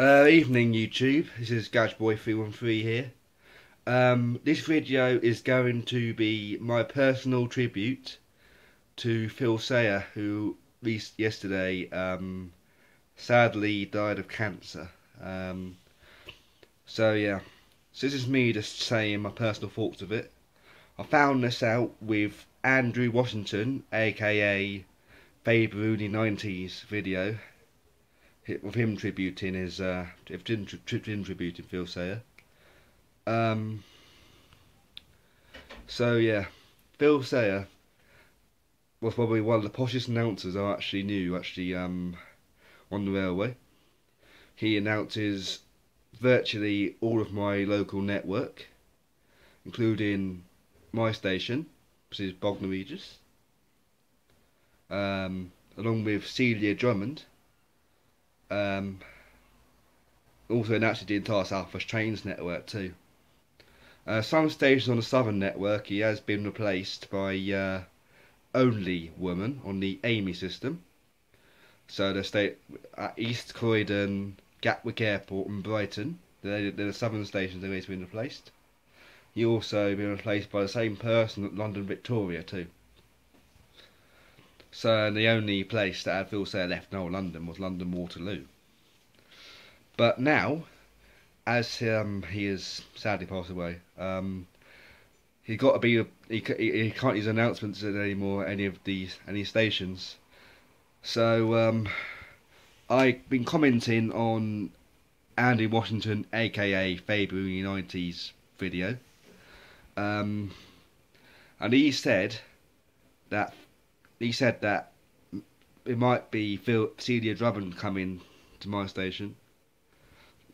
Uh, evening YouTube, this is GadgBoy313 here. Um, this video is going to be my personal tribute to Phil Sayer who yesterday um, sadly died of cancer. Um, so yeah, so this is me just saying my personal thoughts of it. I found this out with Andrew Washington, aka Babe Rooney 90s video with him tributing his uh, him, him tributing Phil Sayer. Um, so yeah, Phil Sayer was probably one of the poshest announcers I actually knew actually um, on the railway. He announces virtually all of my local network, including my station, which is Bognor Regis, um, along with Celia Drummond um, also announced the entire South West Trains network too. Uh, some stations on the Southern network he has been replaced by uh, only woman on the AMY system. So the state at East Croydon, Gatwick Airport and Brighton, they're, they're the southern stations that have been replaced. He also been replaced by the same person at London Victoria too. So the only place that had Phil Sayer left in London was London Waterloo. But now, as um, he has sadly passed away, um, he got to be he, he can't use announcements anymore any of these any stations. So um, I've been commenting on Andy Washington, aka February 90s video, um, and he said that he said that it might be Phil Celia Drummond coming to my station.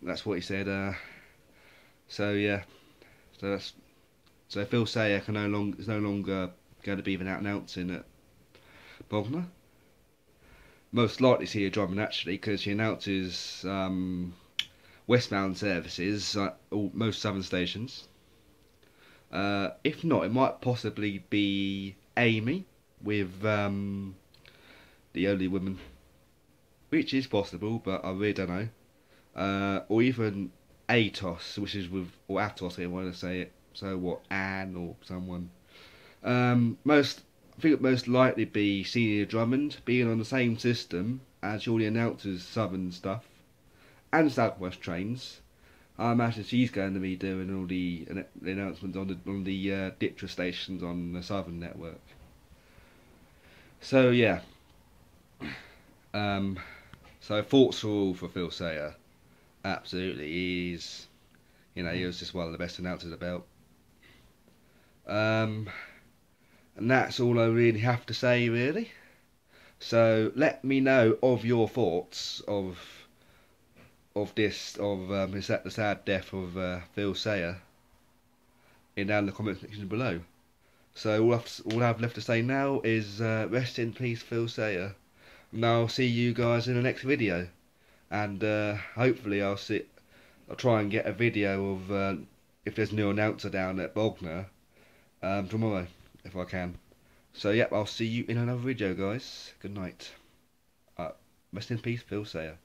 That's what he said. Uh, so yeah, so that's so Phil Sayer can no longer is no longer going to be even out announcing at Bognor. Most likely Celia Drummond actually, because she announces um, westbound services at all, most southern stations. Uh, if not, it might possibly be Amy with um, the only woman, which is possible, but I really don't know. Uh, or even Atos, which is with or Atos, I want to say it. So what, Anne or someone. Um, most, I think it most likely be Celia Drummond, being on the same system as all the announcers, Southern stuff, and Southwest trains. I imagine she's going to be doing all the, the announcements on the on the uh, DITRA stations on the Southern network. So yeah. Um, so thoughts for all for Phil Sayer. Absolutely, he's you know he was just one of the best announcers about. Um, and that's all I really have to say really. So let me know of your thoughts of of this of um, is that the sad death of uh, Phil Sayer in down the comment section below. So all, I've, all I have left to say now is uh, rest in peace Phil Sayer. And I'll see you guys in the next video. And uh, hopefully I'll sit, I'll try and get a video of uh, if there's a new announcer down at Bognor um, tomorrow, if I can. So yep, I'll see you in another video guys. Good night. Uh, rest in peace Phil Sayer.